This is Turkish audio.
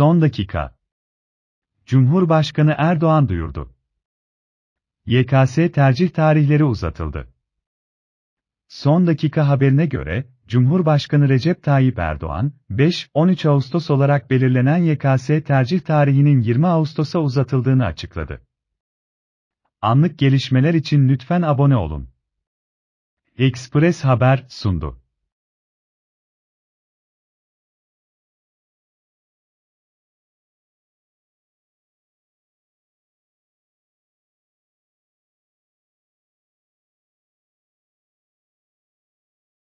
Son dakika. Cumhurbaşkanı Erdoğan duyurdu. YKS tercih tarihleri uzatıldı. Son dakika haberine göre, Cumhurbaşkanı Recep Tayyip Erdoğan, 5-13 Ağustos olarak belirlenen YKS tercih tarihinin 20 Ağustos'a uzatıldığını açıkladı. Anlık gelişmeler için lütfen abone olun. Express Haber sundu.